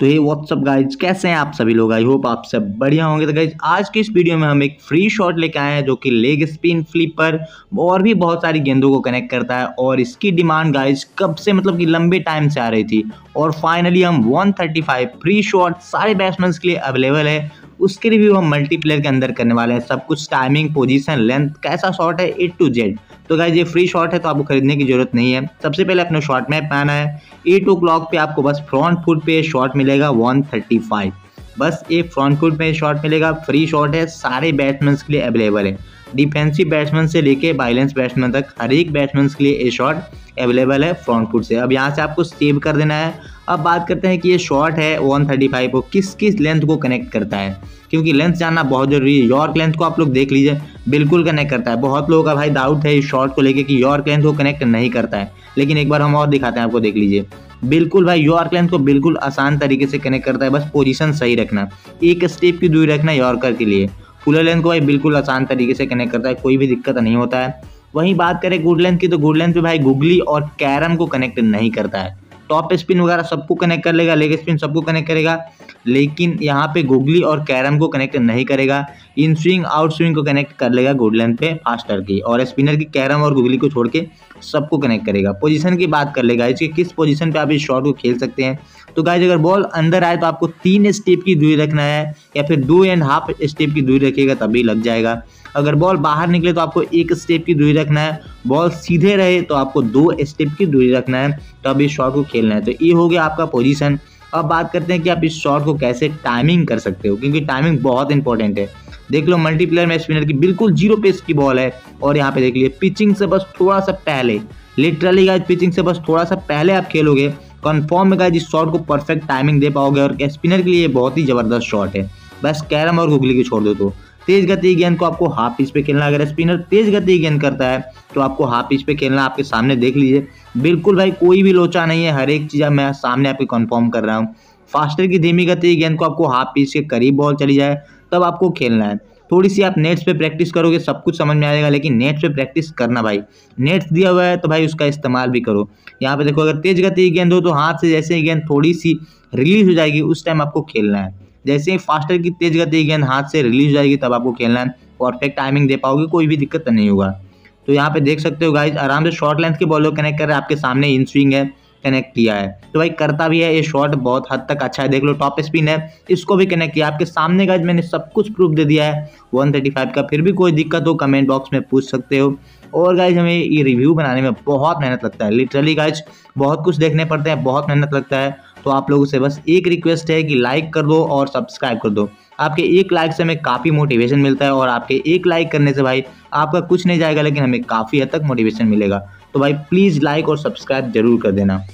तो ये WhatsApp guys कैसे हैं आप सभी लोग? आई होप आप सब बढ़िया होंगे। तो गाइज़ आज के इस वीडियो में हम एक फ्री शॉट लेके आए हैं, जो कि लेग स्पिन फ्लिपर और भी बहुत सारी गेंदों को कनेक्ट करता है। और इसकी डिमांड गाइज़ कब से मतलब कि लंबे टाइम से आ रही थी। और फाइनली हम 135 फ्री शॉट सारे बैट्समैन के लिए अवेलेबल है। उसके रिव्यू हम मल्टीप्लेयर के अंदर करने वाले हैं। सब कुछ टाइमिंग पोजीशन लेंथ कैसा शॉट है ए टू जेड तो गाइज़ ये फ्री शॉट है तो आपको खरीदने की ज़रूरत नहीं है। सबसे पहले अपने शॉर्ट मैप में आना है। एट ओ क्लॉक पे आपको बस फ्रंट फुट पे शॉट मिलेगा 135 बस एक फ्रंट फुट पे शॉट मिलेगा। फ्री शॉट है, सारे बैट्समैन के लिए अवेलेबल है। डिफेंसिव बैट्समैन से लेके बाइलेंस बैट्समैन तक, हर एक बैट्समैन के लिए ये शॉट अवेलेबल है फ्रंट फुट से। अब यहाँ से आपको सेव कर देना है। अब बात करते हैं कि ये शॉर्ट है 135 को किस किस लेंथ को कनेक्ट करता है? क्योंकि लेंथ जानना बहुत ज़रूरी है। यॉर्क लेंथ को आप लोग देख लीजिए, बिल्कुल कनेक्ट करता है। बहुत लोगों का भाई डाउट है इस शॉर्ट को लेके कि यॉर्क लेंथ को कनेक्ट नहीं करता है। लेकिन एक बार हम और दिखाते हैं, आपको देख लीजिए। बिल्कुल भाई यॉर्क लेंथ को बिल्कुल आसान तरीके से कनेक्ट करता है। बस पोजीशन सही रखना। एक स्टेप की दूरी रखना यॉर्कर के लिए। फुलर लेंथ को भाई बिल्कुल आसान तरीके से कनेक्ट करता है। कोई भी दिक्कत नहीं होता है। वहीं बात करें गुड लेंथ की तो गुड लेंथ पे भाई गुगली और कैरम को कनेक्ट नहीं करता है। टॉप स्पिन वगैरह सबको कनेक्ट कर लेगा लेग स्पिन सबको कनेक्ट करेगा, लेकिन यहाँ पे गुगली और कैरम को कनेक्ट नहीं करेगा इन स्विंग आउट स्विंग को कनेक्ट कर लेगा गुड लेंथ पे फास्टर की, और स्पिनर की कैरम और गुगली को छोड़ के सबको कनेक्ट करेगा। पोजीशन की बात कर लेगा, इसके किस पोजीशन पे आप इस शॉट को खेल सकते हैं? तो गाइज़ अगर बॉल अंदर आए तो आपको तीन स्टेप की दूरी रखना है, या फिर दो एंड हाफ़ स्टेप की दूरी रखिएगा, तभी लग जाएगा। अगर बॉल बाहर निकले तो आपको एक स्टेप की दूरी रखना है। बॉल सीधे रहे तो आपको दो स्टेप की दूरी रखना है। तो अब इस शॉट को खेलना है। तो ये हो गया आपका पोजीशन अब बात करते हैं कि आप इस शॉट को कैसे टाइमिंग कर सकते हो, क्योंकि टाइमिंग बहुत इंपॉर्टेंट है। देख लो मल्टीप्लेयर में स्पिनर की बिल्कुल ज़ीरो पेस की बॉल है। और यहाँ पे देख लीजिए पिचिंग से बस थोड़ा सा पहले लिटरली गाइज़ पिचिंग से बस थोड़ा सा पहले आप खेलोगे कन्फर्म में गाइज़ इस शॉट को परफेक्ट टाइमिंग दे पाओगे। और स्पिनर के लिए बहुत ही ज़बरदस्त शॉट है। बस कैरम और गुगली की छोड़ दो तो। तेज गति गेंद को आपको हाफ़ पिच पे खेलना अगर स्पिनर तेज गति गेंद करता है तो आपको हाफ़ पिच पे खेलना आपके सामने देख लीजिए। बिल्कुल भाई, कोई भी लोचा नहीं है, हर एक चीज़ मैं सामने आपके कन्फर्म कर रहा हूँ। फास्टर की धीमी गति गेंद को आपको हाफ़ पिच के करीब बॉल चली जाए, तब आपको खेलना है। थोड़ी सी आप नेट्स पे प्रैक्टिस करोगे, सब कुछ समझ में आ जाएगा, लेकिन नेट्स पे प्रैक्टिस करना भाई। नेट्स दिया हुआ है तो भाई उसका इस्तेमाल भी करो। यहाँ पे देखो, अगर तेज गति की गेंद हो तो हाथ से जैसे ही गेंद थोड़ी सी रिलीज़ हो जाएगी, उस टाइम आपको खेलना है। जैसे ही फास्टर की तेज गति गेंद हाथ से रिलीज़ हो जाएगी, तब आपको खेलना है। परफेक्ट टाइमिंग दे पाओगे, कोई भी दिक्कत नहीं होगा। तो यहाँ पे देख सकते हो गाइज़ आराम से शॉर्ट लेंथ की बॉल कनेक्ट कर रहे हैं। आपके सामने इन स्विंग है कनेक्ट किया है। तो भाई करता भी है, ये शॉट बहुत हद तक अच्छा है। देख लो टॉप स्पिन है, इसको भी कनेक्ट किया। आपके सामने गाइज़ मैंने सब कुछ प्रूफ दे दिया है। 135 का फिर भी कोई दिक्कत हो कमेंट बॉक्स में पूछ सकते हो। और गाइज़ हमें ये रिव्यू बनाने में बहुत मेहनत लगता है। लिटरली गाइज़ बहुत कुछ देखने पड़ते हैं, बहुत मेहनत लगता है। तो आप लोगों से बस एक रिक्वेस्ट है कि लाइक कर दो और सब्सक्राइब कर दो। आपके एक लाइक से हमें काफ़ी मोटिवेशन मिलता है और आपके एक लाइक करने से भाई आपका कुछ नहीं जाएगा, लेकिन हमें काफ़ी हद तक मोटिवेशन मिलेगा। तो भाई प्लीज़ लाइक और सब्सक्राइब ज़रूर कर देना।